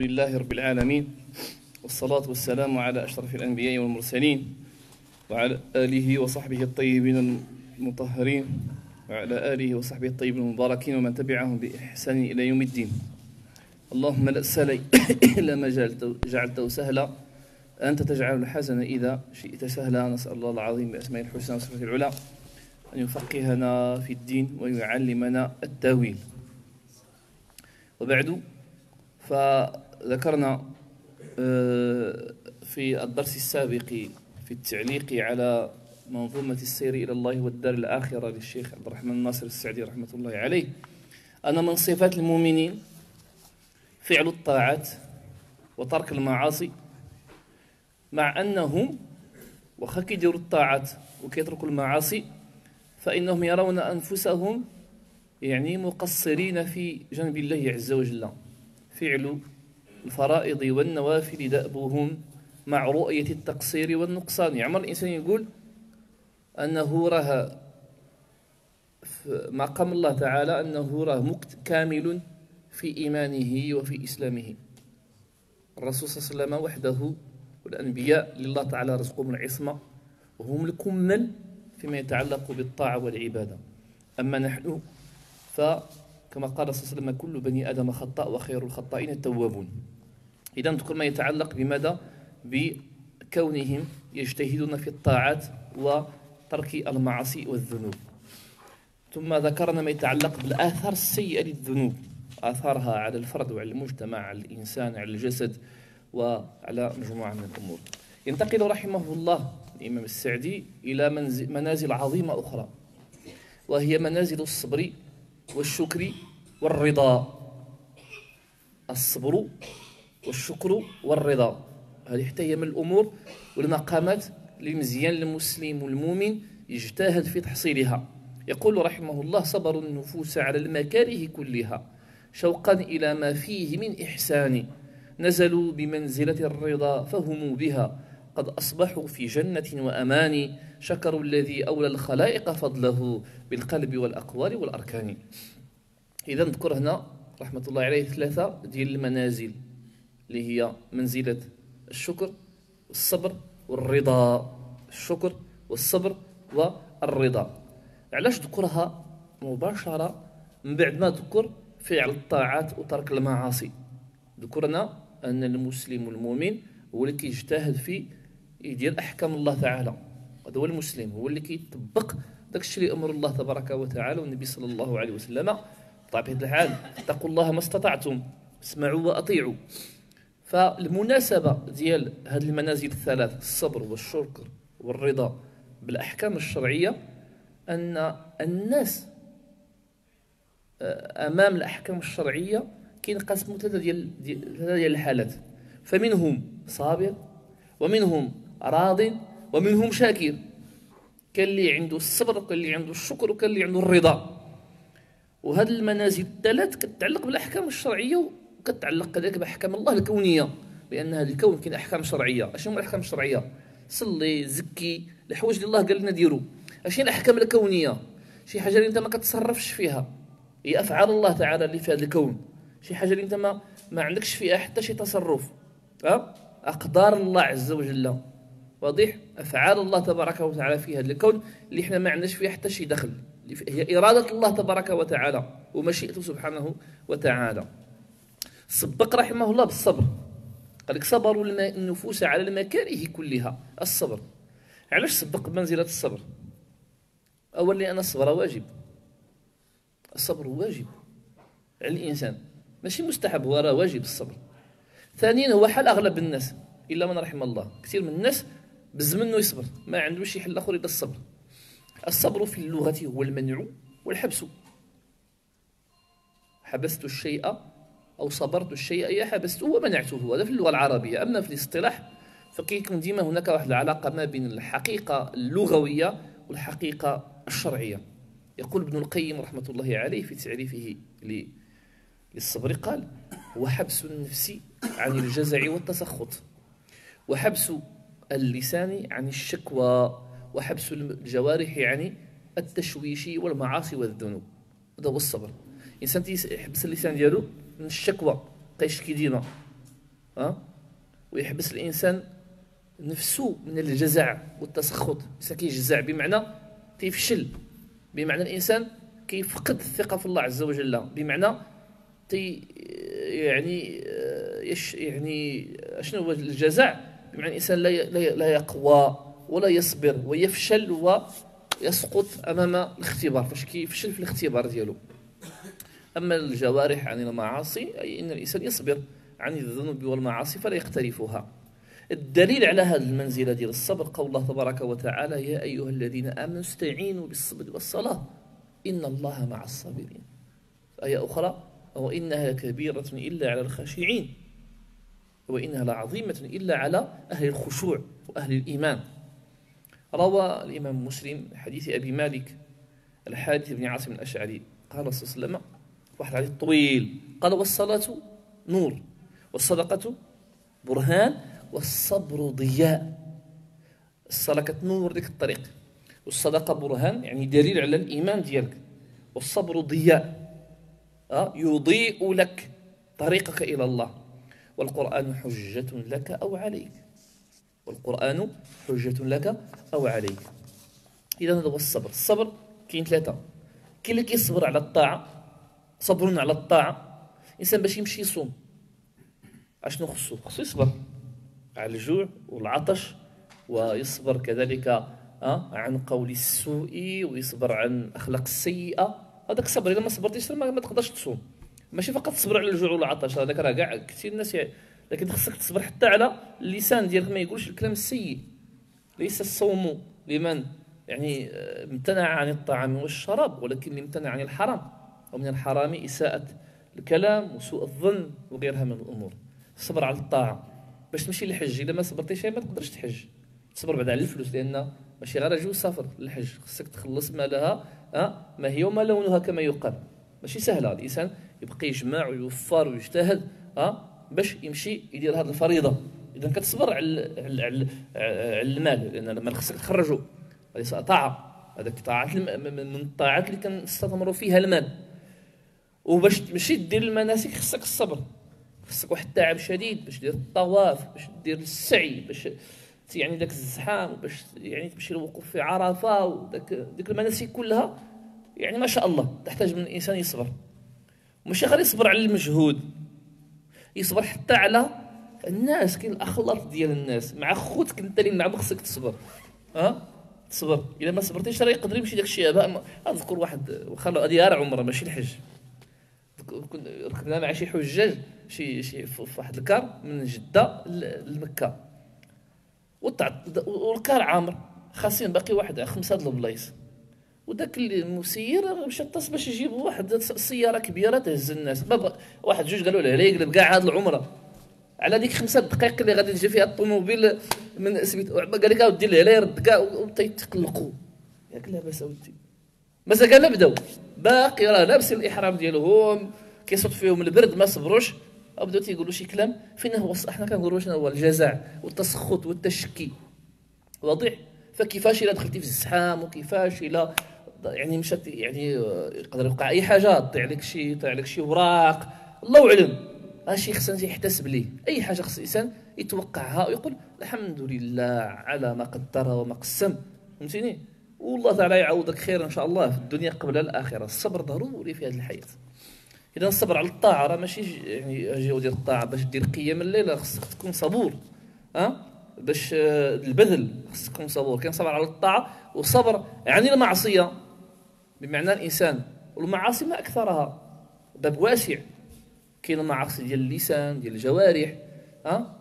لله رب العالمين والصلاة والسلام على أشرف الأنبياء والمرسلين وعلى آله وصحبه الطيبين المطهرين وعلى آله وصحبه الطيبين المباركين ومن تبعهم بإحسان إلى يوم الدين. اللهم لا سهل إلا ما جعلته, سهلا. أنت تجعل الحزن إذا شئت سهلا. نسأل الله العظيم بأسماء الحسنى وصفات العلى أن يفقهنا في الدين ويعلمنا التأويل. وبعد فذكرنا آه، في الدرس السابق في التعليق على منظومة السير إلى الله والدار الآخرة للشيخ عبد الرحمن الناصر السعدي رحمة الله عليه. أن من صفات المؤمنين فعل الطاعات وترك المعاصي مع أنهم وخا كيديروا الطاعات وكيتركوا المعاصي فإنهم يرون أنفسهم يعني مقصرين في جنب الله عز وجل. فعل الفرائض والنوافل دأبهم مع رؤية التقصير والنقصان. يعمل يعني الإنسان يقول أنه راه مقام الله تعالى أنه راه كامل في إيمانه وفي إسلامه. الرسول صلى الله عليه وسلم وحده والأنبياء لله تعالى رزقهم العصمة وهم الكمل فيما يتعلق بالطاعة والعبادة. أما نحن فكما قال صلى الله عليه وسلم كل بني آدم خطاء وخير الخطائين التوابون. إذا كل ما يتعلق بماذا؟ بكونهم يجتهدون في الطاعات وترك المعاصي والذنوب. ثم ذكرنا ما يتعلق بالآثار السيئة للذنوب. آثارها على الفرد وعلى المجتمع على الإنسان على الجسد وعلى مجموعة من الأمور. ينتقل رحمه الله الإمام السعدي إلى منازل عظيمة أخرى وهي منازل الصبر والشكر والرضا. الصبر والشكر والرضا. هذه حتى هي من الأمور والمقامات اللي مزيان المسلم والمؤمن يجتهد في تحصيلها. يقول رحمه الله صبر النفوس على المكاره كلها شوقا إلى ما فيه من إحسان. نزلوا بمنزلة الرضا فهموا بها. قد أصبحوا في جنة وأمان. شكروا الذي أولى الخلائق فضله بالقلب والأقوال والأركان. إذا نذكر هنا رحمة الله عليه ثلاثة ديال المنازل. اللي هي منزلة الشكر والصبر والرضا. الشكر والصبر والرضا. علاش ذكرها مباشرة من بعد ما ذكر فعل الطاعات وترك المعاصي؟ ذكرنا أن المسلم المؤمن هو اللي كيجتهد في يدير أحكام الله تعالى. هذا هو المسلم هو اللي كيطبق داك الشيء اللي أمر الله تبارك وتعالى والنبي صلى الله عليه وسلم. بطبيعة الحال اتقوا الله ما استطعتم اسمعوا وأطيعوا. فالمناسبة ديال هذه المنازل الثلاث الصبر والشكر والرضا بالأحكام الشرعية أن الناس آه، أمام الأحكام الشرعية كينقسموا ثلاثة ديال ثلاثة ديال الحالات. فمنهم صابر ومنهم راض ومنهم شاكر. كان اللي عنده الصبر وكان اللي عنده الشكر وكان اللي عنده الرضا. وهذه المنازل الثلاث كتعلق بالأحكام الشرعية وكتعلق كذلك بأحكام الله الكونية لأن هذا الكون كاين أحكام شرعية. أشنو الأحكام الشرعية؟ صلي زكي الحوايج اللي الله قال لنا ديروا اشنو الأحكام الكونية؟ شي حاجة اللي أنت ما كتصرفش فيها. هي أفعال الله تعالى اللي في هذا الكون. شي حاجة اللي أنت ما ما عندكش فيها حتى شي تصرف. أه؟ أقدار الله عز وجل. واضح؟ أفعال الله تبارك وتعالى في هذا الكون اللي إحنا ما عندناش فيها حتى شي دخل. هي إرادة الله تبارك وتعالى ومشيئته سبحانه وتعالى. سبق رحمه الله بالصبر. قال لك صبروا النفوس على المكاره كلها الصبر. علاش سبق بمنزلة الصبر؟ اولا لأن الصبر واجب. الصبر واجب على الإنسان. ماشي مستحب هو راه واجب الصبر. ثانيا هو حال أغلب الناس إلا من رحم الله. كثير من الناس بزم إنه يصبر ما عندوش شي حل آخر إلا الصبر. الصبر في اللغة هو المنع والحبس. حبست الشيء أو صبرت الشيء أي حبسته ومنعته هذا في اللغة العربية. أما في الاصطلاح فكيكون ديما هناك واحد العلاقة ما بين الحقيقة اللغوية والحقيقة الشرعية. يقول ابن القيم رحمة الله عليه في تعريفه للصبر قال هو حبس النفس عن الجزع والتسخط وحبس اللسان عن الشكوى وحبس الجوارح عن التشويش والمعاصي والذنوب. هذا هو الصبر. الانسان يحبس اللسان ديالو من الشكوى كيشكي ديما أه؟ ويحبس الإنسان نفسه من الجزع والتسخط. الإنسان كيجزع بمعنى تيفشل بمعنى الإنسان كيفقد الثقة في الله عز وجل بمعنى تي يعني يش يعني شنو هو الجزع؟ بمعنى الإنسان لا لا يقوى ولا يصبر ويفشل ويسقط أمام الاختبار. فاش كيفشل في الاختبار ديالو؟ أما الجوارح عن المعاصي أي أن الإنسان يصبر عن الذنوب والمعاصي فلا يقترفها الدليل على هذه المنزلة ديال الصبر قول الله تبارك وتعالى يا أيها الذين آمنوا استعينوا بالصبر والصلاة إن الله مع الصابرين. آية أخرى وإنها كبيرة إلا على الخاشعين وإنها لعظيمة إلا على أهل الخشوع وأهل الإيمان. روى الإمام مسلم حديث أبي مالك الحادث بن عاصم الأشعري قال صلى الله عليه وسلم واحد الحديث طويل. قال والصلاة نور والصدقة برهان والصبر ضياء. الصلاة كتنور ديك الطريق. والصدقة برهان يعني دليل على الإيمان ديالك. والصبر ضياء. أه؟ يضيء لك طريقك إلى الله. والقرآن حجة لك أو عليك. والقرآن حجة لك أو عليك. إذا هذا هو الصبر. الصبر كاين ثلاثة. كاين اللي كيصبر على الطاعة صبر على الطاعة. الإنسان باش يمشي يصوم. أشنو خصو؟ خصو يصبر على الجوع والعطش ويصبر كذلك أه؟ عن قول السوء ويصبر عن الاخلاق السيئة. هذاك الصبر إذا ما صبرتيش ما, تقدرش تصوم. ماشي فقط تصبر على الجوع والعطش هذاك راه كاع كثير الناس لكن خصك تصبر حتى على اللسان ديالك ما يقولش الكلام السيء. ليس الصوم لمن؟ يعني آه، امتنع عن الطعام والشراب ولكن امتنع عن الحرام. ومن الحرام إساءة الكلام وسوء الظن وغيرها من الأمور. الصبر على الطاعة. باش تمشي للحج إلا ما صبرتيش ما تقدرش تحج. تصبر بعد على الفلوس لأن ماشي غير جو سافر للحج. خصك تخلص مالها أه؟ ما هي وما لونها كما يقال. ماشي سهله الإنسان يبقى يجمع ويوفر ويجتهد أه؟ باش يمشي يدير هذه الفريضة. إذا كتصبر على على, على, المال لأن المال خصك تخرجه. هذه طاعة. هذاك طاعات من الطاعات اللي كنستثمروا فيها المال. وباش تمشي دير المناسك خصك الصبر. خصك واحد التعب شديد باش دير الطواف باش دير السعي باش يعني داك الزحام باش يعني تمشي للوقوف في عرفة وداك ديك المناسك كلها. يعني ما شاء الله تحتاج من الانسان يصبر. ماشي غير يصبر على المجهود. يصبر حتى على الناس كاين الاخلاط ديال الناس. مع خوتك أنت اللي مع خصك تصبر. ها؟ تصبر. إلا ما صبرتيش راه يقدر يمشي داك الشيء اذكر واحد واخا هذه عمره ماشي الحج. ركبنا مع شي حجاج شي شي في واحد الكار من جدة لمكة. والكار عامر خاصين باقي واحد خمسة د البلايص. وداك المسير مشى اتص باش يجيب واحد السياره كبيرة تهز الناس. بابا واحد جوج قالوا له لا يقلب كاع هاد العمرة. على ديك خمسة دقائق اللي غادي تجي فيها الطوموبيل من سميت قال لك اودي لا يرد كاع وتيتقلقوا ياك لاباس أودي. مازال قال بداو. باقي راه لابسين الإحرام ديالهم. كيصوت فيهم البرد ما صبروش بداو تيقولوا شي كلام فين هو إحنا كنقولوا شنو هو الجزع والتسخط والتشكي. واضح؟ فكيفاش إلا دخلتي في الزحام وكيفاش إلا يعني مشات يعني يقدر يوقع أي حاجة تضيع لك شي تضيع لك شي وراق. الله أعلم. هادشي خصنا يحتسب ليه. أي حاجة خص الإنسان يتوقعها ويقول الحمد لله على ما قدر وما قسم. فهمتيني؟ والله تعالى يعوضك خير إن شاء الله في الدنيا قبل الآخرة. الصبر ضروري في هذه الحياة. إذا الصبر على الطاعة راه ماشي يعني أجي ودير الطاعة باش دير قيام الليل خصك تكون صبور ها؟ باش البذل خصك تكون صبور. كاين صبر على الطاعة وصبر يعني المعصية. بمعنى الإنسان والمعاصي ما أكثرها. باب واسع. كاين المعاصي ديال اللسان ديال الجوارح ها؟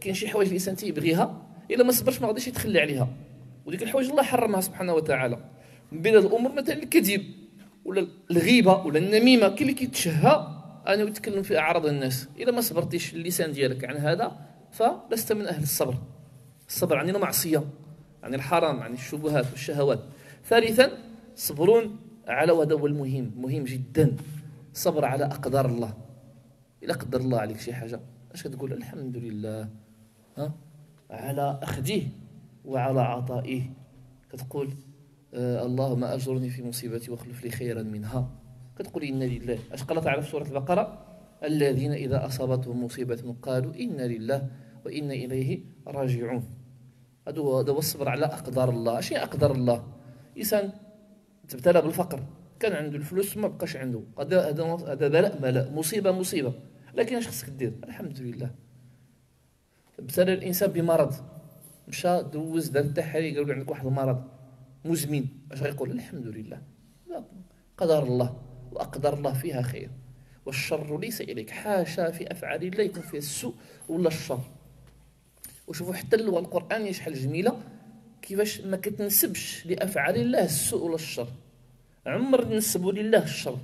كاين شي حوايج الإنسان تيبغيها إلا ما صبرش ما غاديش يتخلى عليها. وديك الحوايج الله حرمها سبحانه وتعالى. من بين الأمور مثلا الكذب. ولا الغيبة ولا النميمة كاين اللي كيتشهى انه يتكلم في أعراض الناس. اذا ما صبرتيش اللسان ديالك عن هذا فلست من أهل الصبر. الصبر عن المعصية عن الحرام عن الشبهات والشهوات. ثالثا صبر على وهذا هو المهم مهم جدا. صبر على أقدار الله. إلا قدر الله عليك شي حاجة أش كتقول؟ الحمد لله ها؟ على اخذه وعلى عطائه كتقول آه اللهم أجرني في مصيبتي واخلف لي خيرا منها. كتقول إنا لله. أش قال تعالى في سورة البقرة؟ الذين إذا أصابتهم مصيبة قالوا إنا لله وإنا إليه راجعون. هذا هو الصبر على أقدار الله. أشي أقدار الله. إنسان تبتلى بالفقر. كان عنده الفلوس ما بقاش عنده. هذا هذا بلاء بلاء مصيبة مصيبة. لكن اش خصك دير؟ الحمد لله. ابتلى الإنسان بمرض. مشى دوز دار التحاليل قالوا عندك واحد المرض مزمن. اش غيقول الحمد لله. لا قدر الله وأقدر الله فيها خير. والشر ليس إليك. حاشا في أفعال الله يكون فيها السوء ولا الشر. وشوفوا حتى اللغة القرآنية شحال جميلة. كيفاش ما كتنسبش لأفعال الله السوء ولا الشر. عمر نسبوا لله الشر.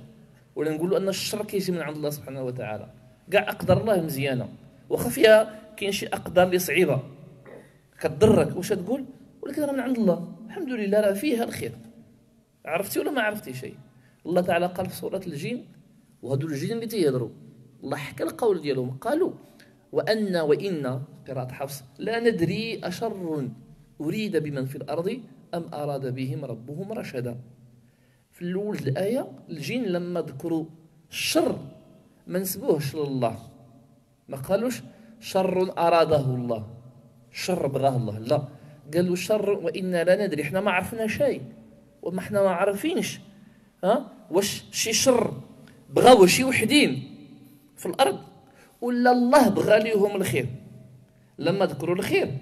ولا نقولوا أن الشر كيجي من عند الله سبحانه وتعالى. كاع أقدر الله مزيانة. واخا فيها كاين شي أقدار اللي صعيبة. كتضرك. واش تقول؟ ولكن راه من عند الله. الحمد لله راه فيها الخير. عرفتي ولا ما عرفتي شيء؟ الله تعالى قال في سورة الجين وهذو الجين اللي تيهضروا الله حكى القول ديالهم قالوا وأن وإن قراءة حفص لا ندري أشر أريد بمن في الأرض أم أراد بهم ربهم رشدا. في الأول الآية الجين لما ذكروا الشر ما نسبوهش لله. ما قالوش شر أراده الله. شر بغاه الله لا. قالوا شر وإنا لا ندري إحنا ما عرفنا شيء وما إحنا ما عارفينش ها؟ واش شي شر؟ بغاو شي وحدين في الأرض؟ ولا الله بغى ليهم الخير؟ لما ذكروا الخير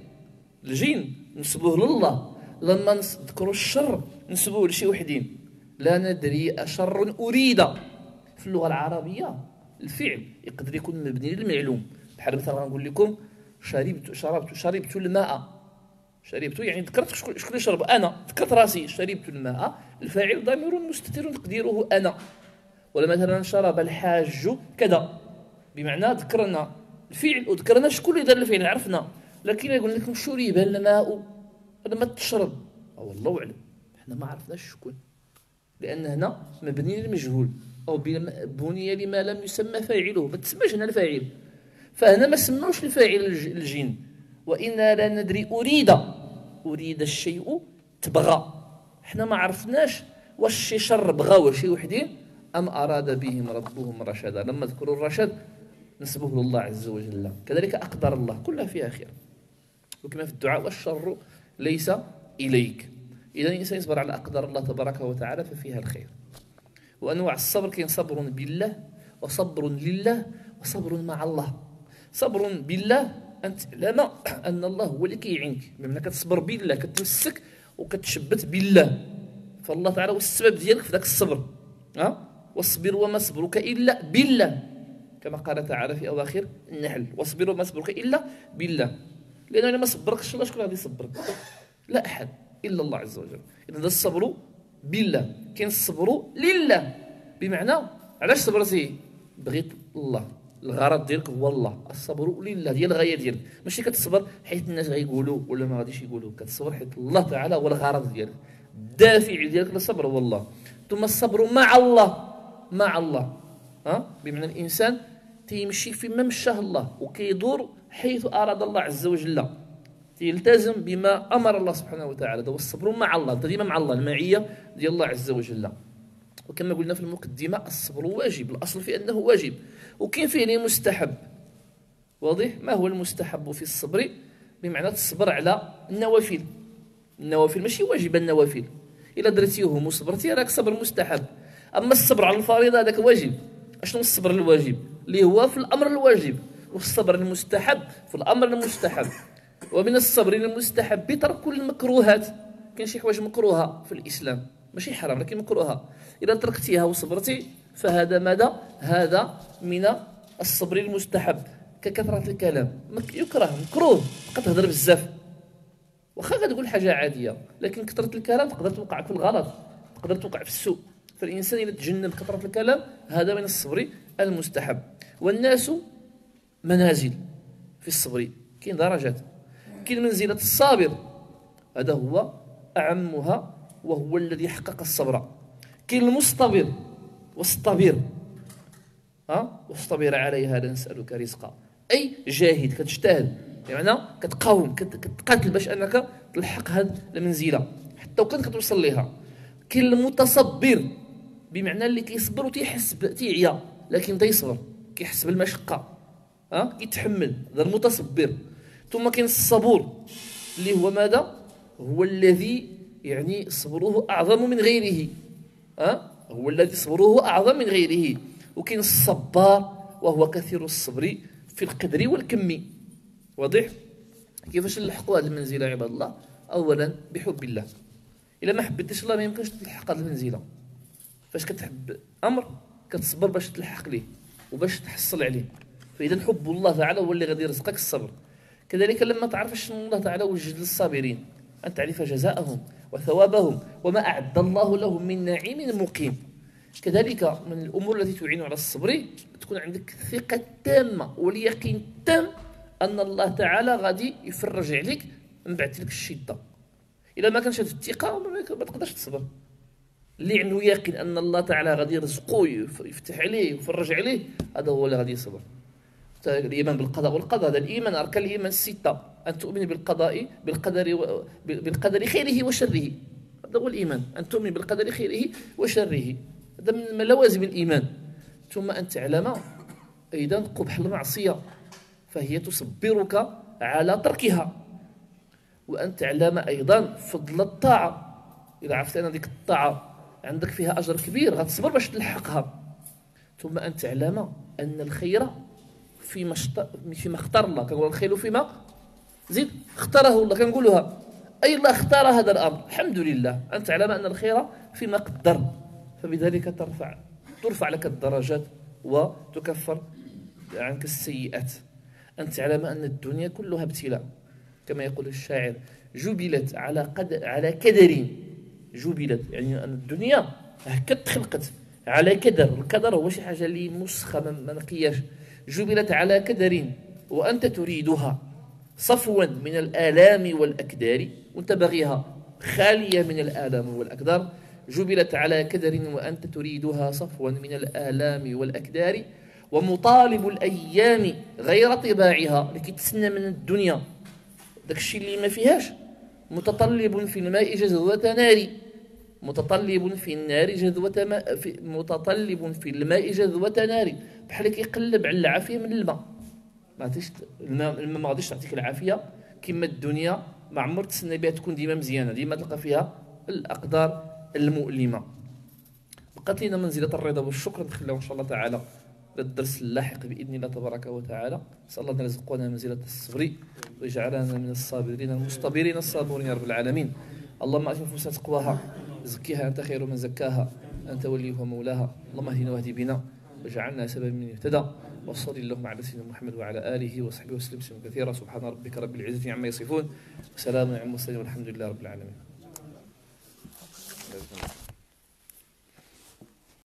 الجين نسبوه لله لما نذكروا الشر نسبوه لشي وحدين. لا ندري أشر أريد. في اللغة العربية الفعل يقدر يكون مبني للمعلوم. بحال مثلا غنقول لكم شربت شربت شربت الماء. شربت يعني ذكرت شكون يشرب أنا. ذكرت راسي شربت الماء. الفاعل ضمير مستتر تقديره أنا. ولا مثلا شرب الحاج كذا. بمعنى ذكرنا الفعل وذكرنا شكون اللي دار الفعل عرفنا. لكن يقول لكم شرب الماء. هذا ما تشرب. والله أعلم. إحنا ما عرفناش شكون. لأن هنا مبني للمجهول أو بني لما لم يسمى فاعله. ما تسماش هنا الفاعل. فهنا ما سموش الفاعل الجن. وإنا لا ندري أريد أريد الشيء تبغى. إحنا ما عرفناش واش شي شر بغاو شي وحدين أم أراد بهم ربهم رشدا. لما ذكروا الرشد نسبه لله عز وجل. كذلك أقدر الله كلها فيها خير. وكما في الدعاء والشر ليس إليك. إذا الإنسان يصبر على أقدار الله تبارك وتعالى ففيها الخير. وأنواع الصبر كاين صبر بالله وصبر لله وصبر مع الله. صبر بالله أن تعلم أن الله هو اللي كيعينك بمعنى كتصبر بالله كتمسك وكتشبت بالله. فالله تعالى هو السبب ديالك في ذاك الصبر. ها؟ واصبر وما صبرك إلا بالله. كما قال تعالى في أواخر النحل واصبر وما صبرك إلا بالله. لأنه إذا ما صبركش الله شكون غادي يصبرك؟ لا أحد إلا الله عز وجل. إذا هذا الصبر بالله. كاين الصبر لله. بمعنى علاش صبرتي؟ بغيت الله. الغرض ديالك هو الله. الصبر لله ديال الغايه ديالك. ماشي كتصبر حيت الناس غيقولوا ولا ما غاديش يقولوا كتصبر حيت الله تعالى هو الغرض ديالك. الدافع ديالك للصبر هو الله. ثم الصبر مع الله. مع الله. ها؟ بمعنى الإنسان تيمشي فيما مشاه الله وكيدور حيث أراد الله عز وجل. تيلتزم بما أمر الله سبحانه وتعالى. هذا هو الصبر مع الله. ديما مع الله. المعية ديال الله عز وجل. وكما قلنا في المقدمة الصبر واجب. الأصل في أنه واجب. وكاين فيه مستحب؟ واضح؟ ما هو المستحب في الصبر؟ بمعنى تصبر على النوافل. النوافل ماشي واجب النوافل. إلا درتيهم وصبرتي راك صبر مستحب. أما الصبر على الفريضة هذاك واجب. أشنو الصبر الواجب؟ اللي هو في الأمر الواجب. والصبر المستحب في الأمر المستحب. ومن الصبر المستحب بترك المكروهات. كاين شي حوايج مكروهة في الإسلام. ماشي حرام لكن مكروهة. اذا تركتيها وصبرتي فهذا ماذا؟ هذا من الصبر المستحب ككثرة الكلام. يكره مكروه. تبقى تهضر بزاف. واخا غتقول حاجة عادية لكن كثرة الكلام تقدر توقعك في الغلط تقدر توقع في السوء. فالإنسان إذا تجنب كثرة الكلام هذا من الصبر المستحب. والناس منازل في الصبر. كاين درجات. كاين منزلة الصابر. هذا هو أعمها وهو الذي حقق الصبر. كاين المصطبر واصطبر ها؟ واصطبر عليها لنسألك رزقا. أي جاهد كتجتهد. بمعنى كتقاوم كتقاتل باش أنك تلحق هذه المنزلة. حتى وكان كتوصل ليها. كاين المتصبر. بمعنى اللي كيصبر وتيحس تيعيا. لكن تيصبر كيحس بالمشقة. ها؟ كيتحمل. هذا المتصبر. ثم كاين الصبور. اللي هو ماذا؟ هو الذي يعني صبره أعظم من غيره. ها؟ هو الذي صبره أعظم من غيره. وكاين الصبار وهو كثير الصبر في القدر والكم. واضح؟ كيفاش نلحقوا هذه المنزله عباد الله؟ اولا بحب الله. إلا ما حبيتش الله ما يمكنش تلحق هذه المنزله فاش كتحب أمر كتصبر باش تلحق ليه وباش تحصل عليه. فإذا حب الله تعالى هو اللي غادي يرزقك الصبر. كذلك لما تعرف شنو الله تعالى وجد للصابرين أن تعرف جزاءهم وثوابهم وما أعد الله لهم من نعيم مقيم. كذلك من الأمور التي تعين على الصبر تكون عندك ثقة تامة واليقين تام أن الله تعالى غادي يفرج عليك من بعد تلك الشدة. إلا ما كانش هذه الثقة ما تقدرش تصبر. اللي عنده يقين أن الله تعالى غادي يرزقه يفتح عليه ويفرج عليه هذا هو اللي غادي يصبر. الإيمان بالقضاء والقدر هذا الإيمان أركان الإيمان الستة. أن تؤمن بالقضاء بالقدر و... بالقدر خيره وشره. هذا هو الإيمان. أن تؤمن بالقدر خيره وشره. هذا من لوازم الإيمان. ثم أن تعلم أيضا قبح المعصية فهي تصبرك على تركها. وأن تعلم أيضا فضل الطاعة. إذا عرفت أن هذيك الطاعة عندك فيها أجر كبير غتصبر باش تلحقها. ثم أن تعلم أن الخير فيما اشت... فيما اختار الله. كنقول الخير فيما زيد اختاره الله كنقولها. أي الله اختار هذا الأمر؟ الحمد لله. أن تعلم أن الخير فيما قدر. فبذلك ترفع ترفع لك الدرجات وتكفر عنك السيئات. أن تعلم أن الدنيا كلها ابتلاء. كما يقول الشاعر جبلت على قدر على كدر. جبلت يعني أن الدنيا هكا تخلقت. على كدر. الكدر هو شي حاجة اللي مسخة ما نقياش. جبلت على كدر وأنت تريدها صفوا من الآلام والأكدار وأنت باغيها خالية من الآلام والأكدار جبلت على كدر وأنت تريدها صفوا من الآلام والأكدار ومطالب الأيام غير طباعها لكي تسنى من الدنيا. داك الشيء اللي ما فيهاش. متطلب في الماء جذوة نار متطلب في النار جذوة ماء في متطلب في الماء جذوة نار بحال كيقلب على العافية من الماء ما عرفتيش الماء, الماء ما غاديش تعطيك العافية. كما الدنيا ما عمر تسنى بها تكون ديما مزيانة. ديما تلقى فيها الأقدار المؤلمة. بقات لنا منزلة الرضا والشكر نخليها إن شاء الله تعالى للدرس اللاحق بإذن الله تبارك وتعالى. نسأل الله أن يرزقنا منزلة الصبر ويجعلنا من الصابرين المصطبرين الصابرين يا رب العالمين. اللهم أتم نفوسنا تقواها زكيها أنت خير من زكاها أنت وليها ومولاها. اللهم اهدنا واهدي بنا واجعلنا سببا من اهتدى وصلي اللهم على سيدنا محمد وعلى آله وصحبه وسلم كثيرا سبحان ربك رب العزة عما يصفون. وسلام على المرسلين والحمد لله رب العالمين. doesn't